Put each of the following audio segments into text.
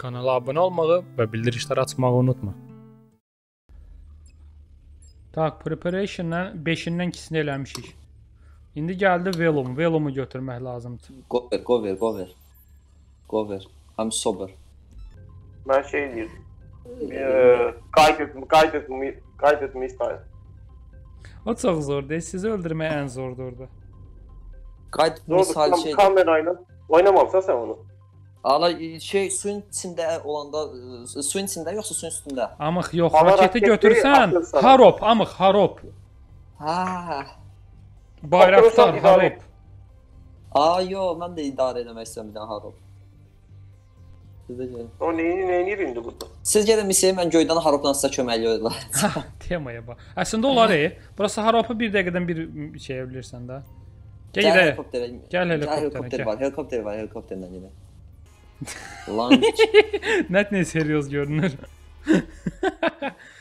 Kanala abone olmağı ve bildirişler açmağı unutma. Tak, preparation'dan 5-dən 2-sini eləmişik. İndi gəldi velum. Velumu götürmək lazımdır. Qover, qover, qover. Qover. I'm sober. Mən şey deyirdim. Ee, kaydetme, kaydetme, kaydetme istedim. O çok zor değil. Sizi öldürmeye en zordu orada. Kaydetme Zordu, sadece kam şey... kamerayla. Oynamamsa sen onu. Ala şey suyun içində olanda e, suyun içində yoxsa suyun üstündə? Amıq yox, Hava raketi raketi götürsən, atırsan. harop, amıq harop. Ha. Bayraqlar Atırsan idarə harop. et. Aa yo, mən də idarə etmək istəyirəm bir dənə harop. Siz də gəlin. O neyini neyini indi burada? Siz gəlin misəyə mən göydən haropla sizə köməklik olar. Ha, temaya bax. Əslində olar, e. Burası haropu bir dəqiqədən bir şeyə bilirsən də. Gəl Gəl gəl. helikopterə. Gəl helikopterə, helikopter gəl. var, helikopter var, helikopterlə gedin. Lan Nə nə seriyoz görünür.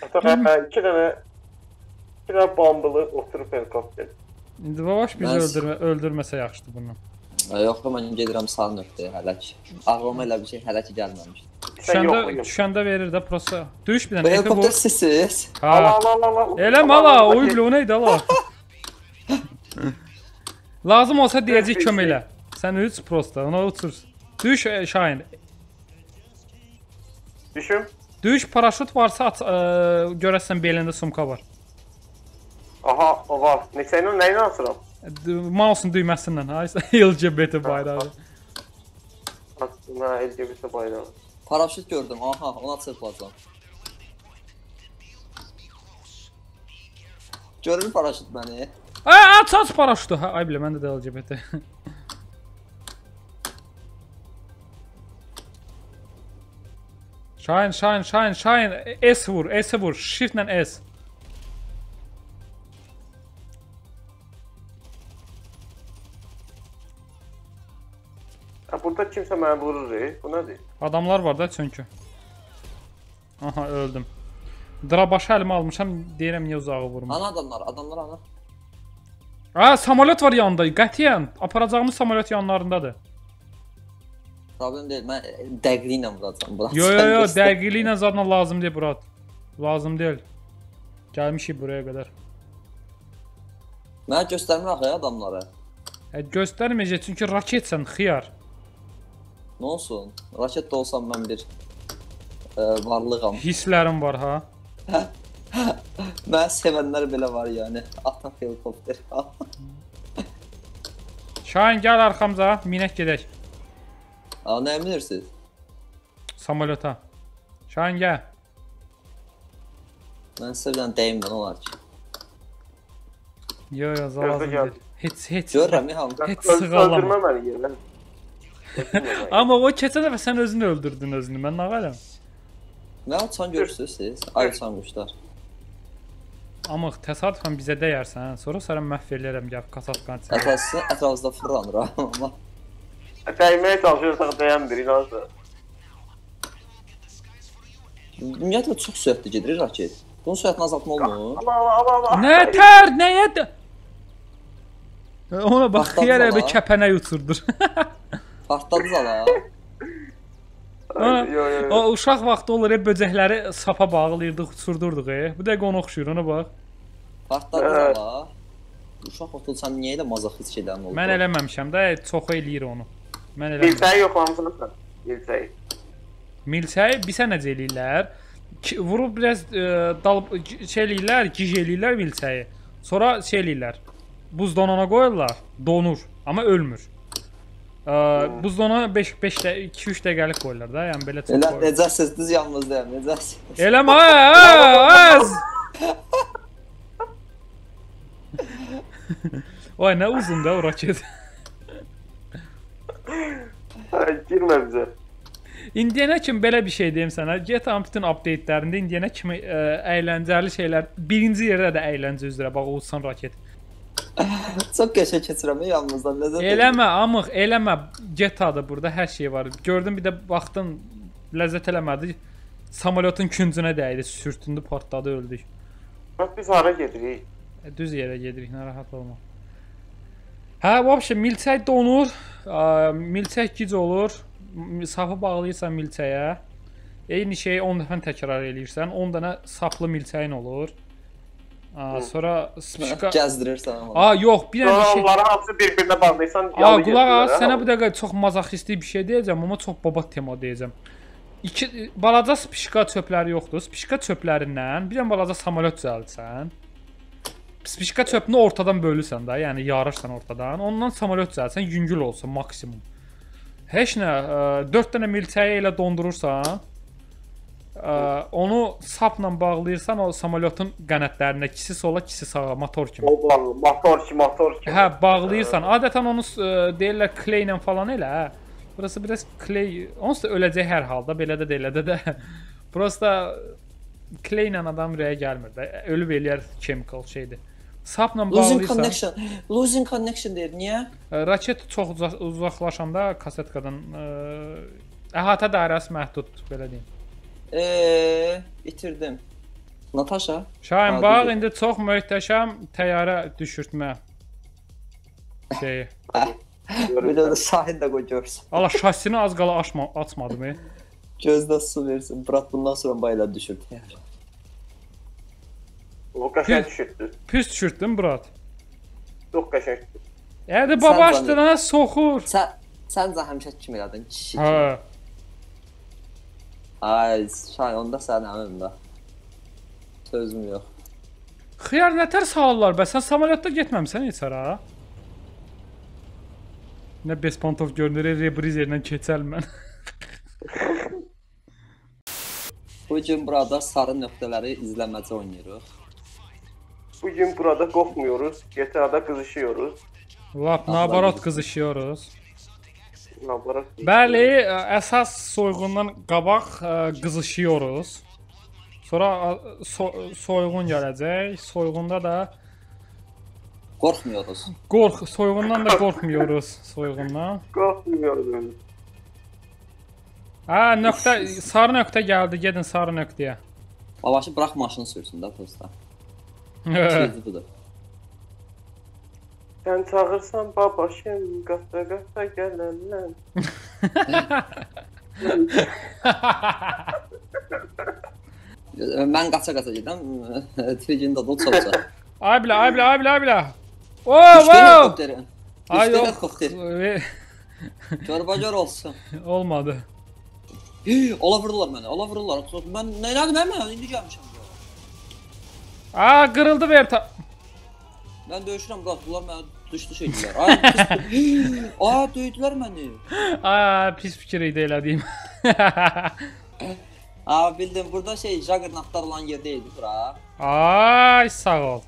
Hatta ben iki tane iki tane bambalı oturup helikopter. İndi babaş bizi Bəs- öldürmə öldürməsə yaxşıdır bunu. yox da mən gedirəm sağ nöqtəyə hələ ki. Ağlıma elə bir şey hələ ki gəlməmiş. Sen Düşəndə yoklayın. düşəndə verir də prosa. Düş bir Bu dənə. Efi helikopter vur. Al sizsiz. Ha. al al al. al. Eləmə Al, al, la, al, oy bak, bilə o nə idi la? Lazım olsa deyəcək Düş, kömək düş. elə. Sən üç prosta, ona uçur. Düş e, Şahin. Düşüm. Düş paraşüt varsa at, ə, görəsən belində sumka var. Aha o var. Ne senin neyini asıram? D- Mouse'un düyməsindən. Ay LGBT bayrağı. Attım ha LGBT bayrağı. Paraşüt gördüm. Aha, ona çırpılacağam. Görür paraşüt məni. Ay aç aç paraşütü. Ha, ay bilə məndə də LGBT. Şahin, Şahin, Şahin, Şahin. S vur, S vur. Shiftlə S. Ha, burada kimse beni vurur. e. Bu nedir? Adamlar var da çünki. Aha öldüm. Drabaşı əlimə almışam, deyirəm niyə uzağı vurmur. Ana adamlar, adamlar ana. Aa, samolyot var yanında. Qətiyyən aparacağımız samolyot yanlarındadır. Problem deyil. Mən e, dəqiqliyi ilə vuracağam. Bura. Yo yo yo, dəqiqliklə zadla lazım deyil Murat. Lazım deyil. Gəlmişik buraya qədər. Mənə göstərmir axı adamları. Hə göstərməyəcək çünki raketsən xiyar. Nə olsun? Raket də olsam mən bir e, varlığam. Hisslərim var ha. Mən sevənlər belə var yəni. Atam helikopter. Şahin gəl arxamca, minək gedək Aa, nə bilirsiniz? samolyota. Şahin gəl. Mən sizə bir dənə deyim də nə olar ki. Yo yo, Gözlə lazım gəl. deyil. Heç heç. Görürəm ya. Heç sığallama. Yerine. Öldürme beni. Amma o keçən dəfə sən özünü öldürdün özünü. Mən nə qaləm? Nə uçan görürsüz siz? Ay uçan quşlar. Amma təsadüfən bizə dəyərsən, sonra sənə məhv eləyərəm gəl kasatqan. Ətrafı ətrafınızda fırlanır amma. Değmeye çalışıyorsan değen biri nasıl? Ümumiyyətlə çox sürətli gedir raket. Bunun sürətini azaltma olmur. Allah Allah Allah. Nətər, nəyə də? Ona bax, zala. bir kəpənək uçurdur. Partladınız ala. Ha, Yo yo O uşaq vaxtı olur, e, böcəkləri sapa bağlayırdıq, uçurdurduq. E. Bu dəqiqə ona oxşuyur, ona bax. Partladınız Evet. ala. Uşaq otursan niyə elə mazoxist şeylərin oldu? Mən eləməmişəm də, çox eləyir onu. Mən eləməmişəm. Bilseyi yoklamışsın sen. Bilseyi. Milçəyi bizə necə eləyirlər? Vurub biraz e, dal şey eləyirlər, gic eləyirlər milçəyi. Sonra şey eləyirlər. Buzdonana qoyurlar, donur, amma ölmür. E, buzdonana 5 5 də 2 3 dəqiqəlik qoyurlar da, yəni belə çox. Elə necəsiz düz yanınızdayam, necəsiz? Eləmə, az. Vay nə uzun da o raket. Ha, girme bize. İndiyənə kimi belə bir şey deyim sənə. GTA bütün update-lərində indiyənə kimi ə, əyləncəli şeylər birinci yerdə də əyləncə üzrə bax o uçan raket. Çox qəşəng keçirəm ya yanınızdan. Necə? Eləmə, amıq, eləmə. GTA-da burada hər şey var. Gördüm bir də baxdın ləzzət eləmədi. Samolyotun küncünə dəydi, sürtündü, partladı, öldük. Bak biz hara gedirik. E, Düz yerə gedirik, narahat olma. Hə, vəbşə milçək donur, milçək gic olur. Safı bağlayırsan milçəyə. Eyni şeyi 10 dəfə təkrar eləyirsən, 10 dənə saplı milçəyin olur. Aa, sonra spişka Gəzdirirsən amma. Aa, yox, bir dənə şey onları hamısı bir-birinə bağlayırsan, yalı qulaq as, gedirlər, sənə bu dəqiqə çox mazoxistlik bir şey deyəcəm, amma çox baba tema deyəcəm. İki balaca spişka çöpləri yoxdur. Spişka çöplərindən bir dənə balaca samolyot düzəltsən. Spişka çöpünü ortadan bölürsən də, yəni yarırsan ortadan. Ondan samolyot düzəltsən, yüngül olsun maksimum. Heç nə, 4 dənə milçəyi elə dondurursan, ə, onu sapla bağlayırsan o samolyotun qanadlarına, ikisi sola, ikisi sağa, motor kimi. O bağlı, motor ki, motor ki. Hə, bağlayırsan. Adətən onu ə, deyirlər clay ilə falan elə. hə. Burası biraz clay. Onsuz da öləcək hər halda, belə də də elə də də. Prosta clay ilə adam ürəyə gəlmir də. Ölüb eləyər chemical şeydir. Sapla Losing bağlayırsan. connection. Losing connection deyir. Niyə? ə, Raket çox uza uzaqlaşanda kasetkadan ə, əhatə dairəsi məhdud, belə deyim. Eee, itirdim. Natasha. Şahin bax indi çox möhtəşəm təyyarə düşürtmə şeyi. Bir də Şahin də qoy görsün. Allah şasini az qala açma açmadım. Gözdə su versin. Brat bundan sonra bayla düşür. Yəni. O qəşəng düşürdü. Pis düşürtdün Murat. Çox qəşəng düşürdü. Ədi Sən baba zannət- açdığına soxur. Sən sən də həmişə kimi elədin kişi. Hə. Ay, Şahin onda sən önündə. Sözüm yox. Xiyar nətər salırlar bə? Sən samolyotda getməmisən heç ara? Nə Bespantov görünür, reprizerlə keçəl mən. Bu gün burada sarı nöqtələri izləməcə oynayırıq. Bu gün burada qorxmuyoruz, GTA-da qızışıyoruz. Lap nabarot qızışıyoruz. Laborat. Bəli, ə, əsas soyğundan qabaq ə, qızışıyoruz. Sonra ə, so soyğun gələcək. Soyğunda da Qorxmuyoruz. qorx soyğundan da qorxmuyoruz soyğundan. Qorxmuyoruz. Ha, nöqtə sarı nöqtə gəldi. Gedin sarı nöqtəyə. Babaşı bırax maşını sürsün də prosta. Keyfi budur. Sən çağırsan babaşım, qata qata gələnlər. Mən qaça-qaça gedən Twigin də çolsa. ay bilə, ay bilə, ay bilə, ay bilə. Oo, wow! Ay Ay yox. yox. e, Görbəcər olsun. Olmadı. Ola vururlar məni, ola vururlar. Mən nə elədim mən? İndi gəlmişəm. bura. Aa, qırıldı ver ta. Mən döyüşürəm, bırak, bunlar mənə düşdü şeydilər. Ay. Aa, döydülər məni. Aa, pis fikir idi elədiyim. Aa, bildim, burada şey, Juggernautlar olan yer deyildi bura. Ay, sağ ol.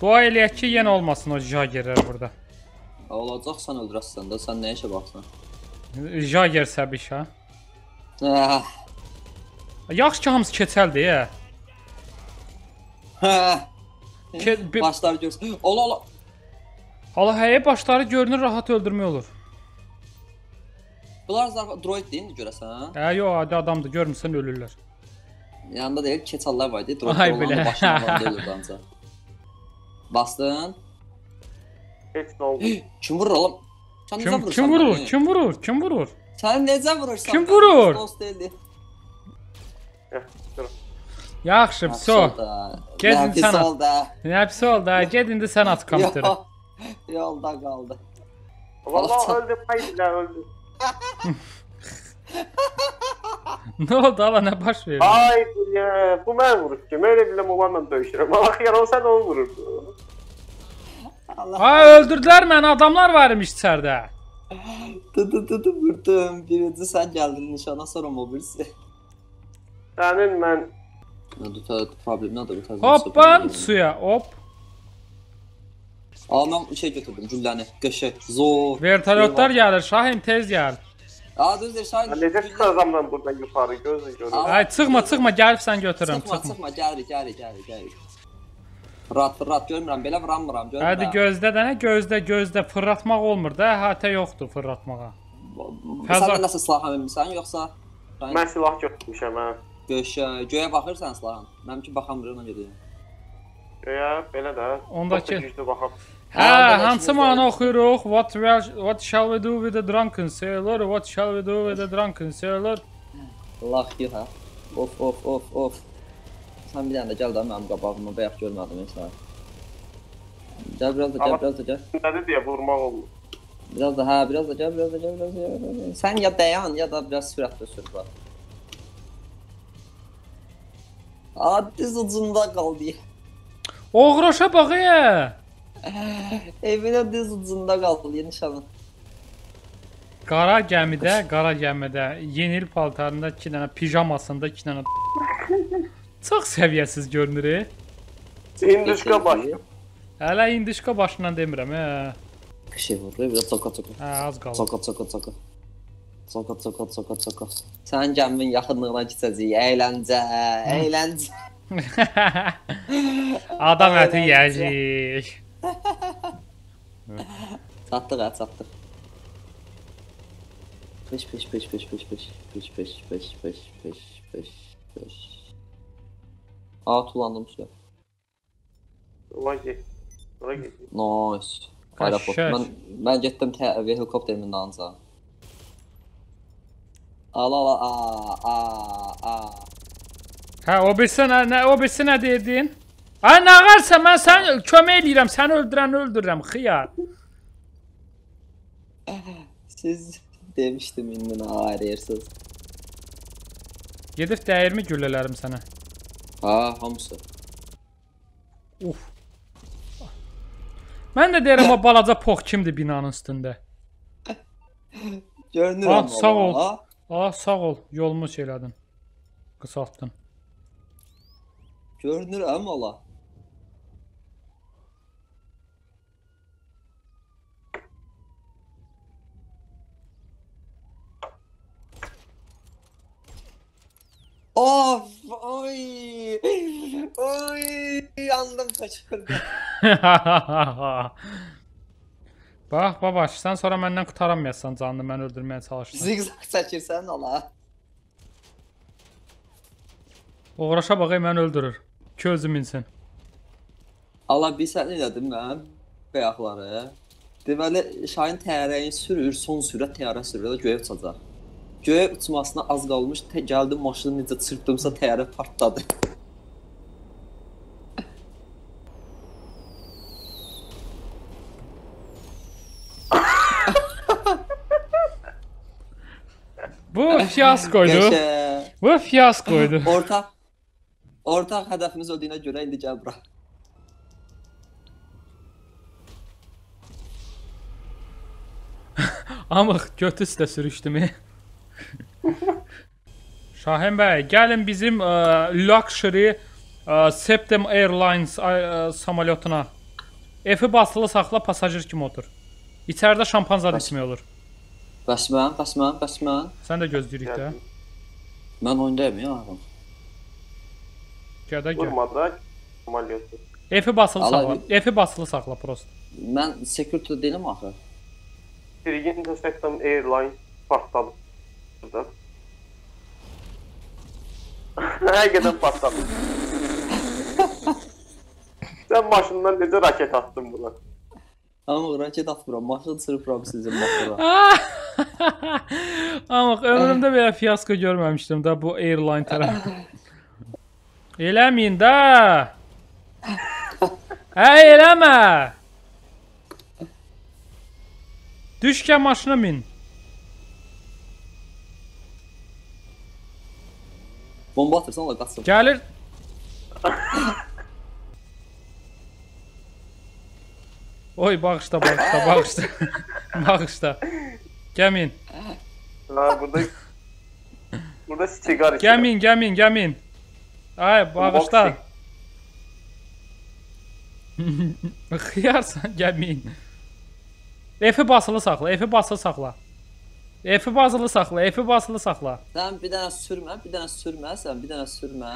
Dua eləyək ki, yenə olmasın o Jagerlər burada. Olacaq sən öldürəsən də, sən nə işə baxsan? Jager səbiş ha. Ah. Yaxşı ki, hamısı keçəldir, ya. Hə. Ke bi- Başlar görsün. Ola ola. Hala həyə başları görünür, rahat öldürmək olur. Bunlar zaten droid değil mi görəsən? Hə, yox, adi adamdır, görmüsən ölürlər. Yanında deyil, keçallar var idi. Droid Ay olan bilə. da başına var deyildi ancaq. Bastın. Heç nə oldu. Kim vurur oğlum? Kim kim vurur? Kim vurur? Kim vurur? Sən necə vurursan? Kim vurur? Dost dur. Yaxşı, Hapis so. oldu. Gəzin Hapis sən at. oldu. Nə pis oldu? ha? Get indi sən at kompüteri. Yo- Yolda qaldı. Vallahi öldü, haydilə öldü. Nə oldu? Hala nə baş verdi? Ay ya, bu mən vurur ki. Mən elə biləm onlarla döyüşürəm. Allah xiyar olsa da onu vururdu. Allah. Ay öldürdülər məni, adamlar var imiş içəridə. Dı dı dı dı vurdum. Birinci sən gəldin nişana sonra o birisi. Sənin mən Ne tutar problem nədir bu təzə? Hoppan suya, hop. Aa mən şey götürdüm gülləni. Qəşəng. Zor. Vertolyotlar gəlir, Şahin tez gəl. Aa düzdür Şahin. mən necə çıxacam mən buradan yuxarı gözlə görürəm. Aa. Ay çıxma, çıxma, gəlibsən götürürəm, Çıxma, çıxma. çıxma, gəlirik, gəlirik, gəlirik, gəlirik. Fırat, fırat görmürəm, belə vuranmıram, görmürəm. Hadi gözdə də nə gözdə, gözdə fırlatmaq olmur da, əhatə yoxdur fırlatmağa. Sən Fəza- də nəsə silah həminmisən, yoxsa? Mən silah götürmüşəm hə. Göşə, göyə baxırsan silahın. Mənimki baxamır ona gedir. Ya, belə də. Ondakı- güclü baxaq. Hə, Hə, hansı mahnı oxuyuruq? What will, what shall we do with the drunken sailor? What shall we do with the drunken sailor? Allah ha. Of of of of. Sen bir tane de gel de benim qabağıma bayaq görmədim heç nə. Gel biraz da Ama- biraz da gel. Nədir deyə vurmaq olmur. Biraz da ha biraz da gel biraz da gel biraz da da. Sen ya dayan ya da biraz süratli sür bak. Aa diz ucunda kaldı. Oğraşa bax ya. Evine diz ucunda kaldı nişanı. Qara gəmidə, qara gəmidə, yenil paltarında 2 dənə, pijamasında 2 dənə Çox səviyyəsiz görünür. e. Hinduşka başlı. Hələ indişka başından demirəm, hə. Bir şey vurdu biraz soka soka. Hə, az qaldı. Soka soka soka. Soka soka soka soka. Sen gəmin yaxınlığına gitsəcək. Əyləncə, əyləncə. Adam əti yeyəcək. Satdıq ha, satdıq. Peş peş peş peş peş peş peş peş peş peş peş peş peş. Aa tulandım suya. Ora get. Nice. Qəşəng. Mən mən getdim helikopterimin dalınca. Ala ala aa aa aa. Hə, o birisi nə, nə o birisi nə dedin? Ay nağarsa mən sən kömək eləyirəm, səni öldürən öldürürəm, xiyar. Siz demişdim indi nə arayırsınız. Gedib dəyirmi güllələrim sənə. Ha hamısı. Uf. Mən də deyirəm o balaca pox kimdir binanın üstündə. Görünür Ah, amma. sağ ol. ha. Ah, sağ ol, yolumu elədin. Qısaltdın. Görünür amma Of! Oy! Oy! Yandım kaçırdım. Bax, babaş, sən sonra məndən qutaranmayasan canını mən öldürməyə çalışsan. Zigzag çəkirsən ala. Uğraşa bax, ey, məni öldürür. Közüm insin. Ala bir sən elədin mən bayaqları. Deməli Şahin təyyarəni sürür, son sürət təyyarə sürür, göyə uçacaq. Göyə uçmasına az qalmış, tə gəldim maşını necə çırpdımsa təyyarə partladı. Bu fiyaskoydu. Bu fiyaskoydu. Ortaq Ortaq hədəfimiz öldüyünə görə indi gəl bura. Amıq götü üstə sürüşdümü? Şahin bəy, gəlin bizim ə, luxury ə, Septem Airlines ə, ə, samolyotuna. F-i basılı saxla, pasajir kimi otur. İçəridə şampanzad Bəs- içmək olur. Bəs mən, bəs mən, bəs mən. Sən də gözləyirik də. Gəldim. Mən oyundayım ya. Gədə gəl. Vurmada amaliyatı. F-i basılı Allah saxla. F-i basılı saxla prost. Mən security deyiləm axı. Sirgin Intersectum Airlines partladı. Burada. Həqiqətən partladı. Sən maşından necə raket attın buna? Amma raket atmıram, maşın çırpıram sizin motora. Amıq ömrümdə belə fiyasko görməmişdim də bu airline tərəf. Eləməyin də. Hə, eləmə. Düşkən maşına min. Bomba atırsan da qaçsın. Gəlir. Oy bağışla, bağışla, bağışla. bağışla. Gəmin. Ha burada Burada sigar içiyor. Gəmin, gəmin, gəmin. Ay, bağışla. Xiyarsan, gəmin. F-i basılı saxla, F-i basılı saxla. F-i basılı saxla, F-i basılı saxla. Sən bir dənə sürmə, bir dənə sürmə, sən bir dənə sürmə.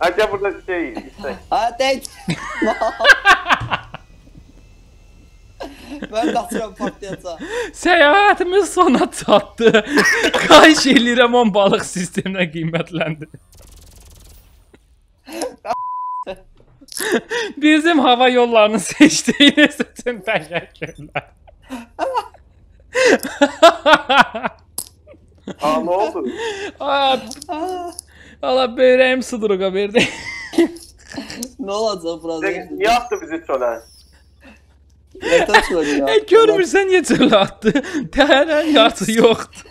Acaba burada şey işte. Ha, deyil. Mən qaçıram partlayacaq. Səyahətimiz sona çatdı. Xahiş eləyirəm on balıq sisteminə qiymətləndir. Bizim hava yollarını seçdiyiniz üçün təşəkkürlər. Aa ne oldu? Aa, Allah böğreğim sıdırık haberde. ne olacak burada? Niye attı bizi çöle? Yeter çöle ya. E görmürsən niyə çölə attı? Təhərən yarısı yoxdur.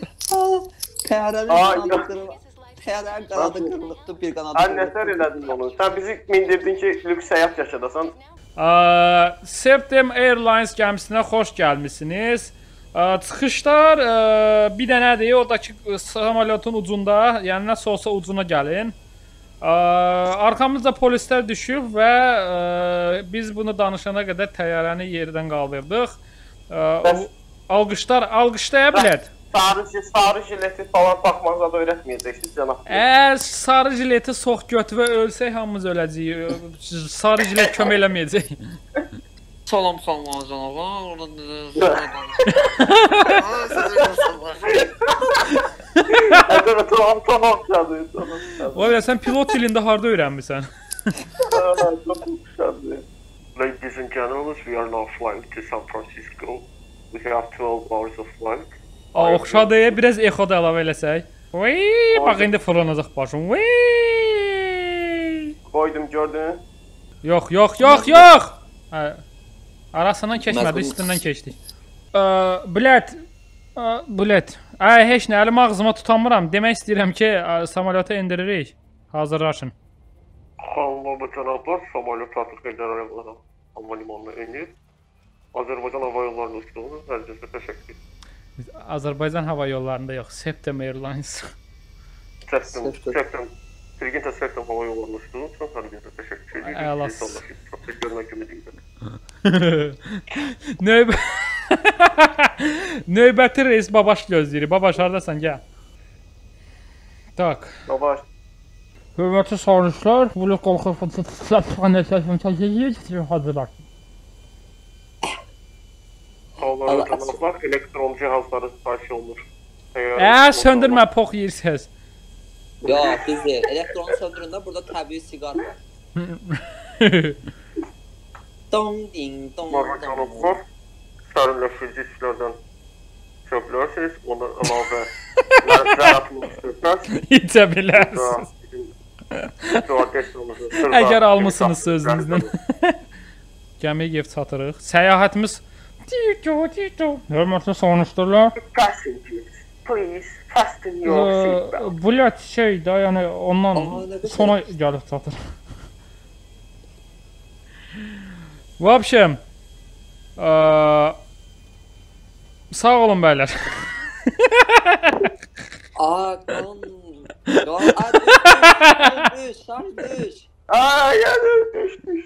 Təhərən yarısı Təhərən qanadı qırılıqdı, bir qanadı qırılıqdı. Anne sən elədin onu. Sən bizi mindirdin ki, lüks həyat yaşadasan. Septem Airlines gəmisinə xoş gəlmisiniz. Çıxışlar bir dənədir, oradakı samolyotun ucunda, yəni nəsə olsa ucuna gəlin. Arxamızda polislər düşüb və biz bunu danışana qədər təyyarəni yerdən qaldırdıq. Alqışlar, alqışlaya bilər. Sarı, sarı jileti falan takmanıza da öğretmeyeceksiniz cənab. Əgər sarı jileti sox götürə ölsək hamımız öləcəyik. Sarı jilet kömək eləməyəcək. Salam xanım canavar. Evet tamam tamam çaldı. Ola sən pilot dilində harda öyrənmisən? Ladies and gentlemen, we are now flying to San Francisco. We have 12 hours of flight. A, oxşadıya biraz exo da əlavə eləsək. Vay, bax indi fırlanacaq başım. Vay! Koydum gördün. Yox, yox, yox, yox. Hə. Arasından keçmədi, üstündən keçdik. Blət. Blət. Ay, heç nə, əlim ağzıma tutamıram. Demək istəyirəm ki, samolyota endiririk. Hazırlaşın. Cenaplar, Samalya artık General Evlana Havalimanı'na iniyor. Azerbaycan Hava Yolları'nın uçtuğunu herkese teşekkür ederim. Biz Azərbaycan hava yollarında yox, Septem Airlines. Septim, Septim. Septim. Bilgince Septim Hava Yolları'nın uçtuğunu için herkese teşekkür ederim. Ay Allah. İnşallah Çok teşekkür ederim. ümidiyle. Növbə Növbəti reis babaş gözləyir. Babaş hardasan? Gəl. Tak. Yavaş. Hörmətli sağoluşlar, bu qalxır fotosiyasyon çəkəcəyik, hazırlar. Havalar Allah ve cenaplar, elektron cihazları sipariş olunur. Eğer- Ə, söndürmə, pox yeyirsiniz. Ya biz deyil. Elektronu söndürəndə burada təbii siqar var. Dong ding dong Var ve dong. cenaplar, serinleştirici içkilerden çöplerseniz, ondan əlavə mənzərə atmaq istərsəz, İçə bilərsiniz. Əgər almısınız sözünüzdən. Gəmiyə yev çatırıq. Səyahətimiz Tito, tito. Hörmətli sağoluşlar. Passengers, please fasten your seatbelt. Blət şey də, yəni ondan Aa, nə qədər- sona gəlib çatır. В общем, eee, sağ olun bəylər. Aa kan. Ya aa düş, düş, şah düş. Aa yani düş düş.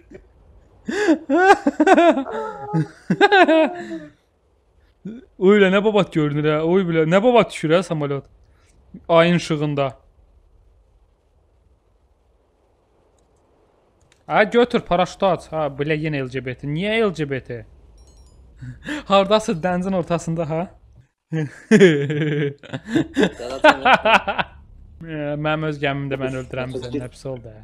Oy elə nə babat görünür ha. Oy bilə nə babat düşür ha samolyot. Ayın işığında. Ha götür paraşütü aç. Ha belə yenə LGBT. Niyə LGBT? Hardasın dənizin ortasında ha? Zaten Mənim öz gəmimdə məni öldürən bizə nə pis oldu. ha.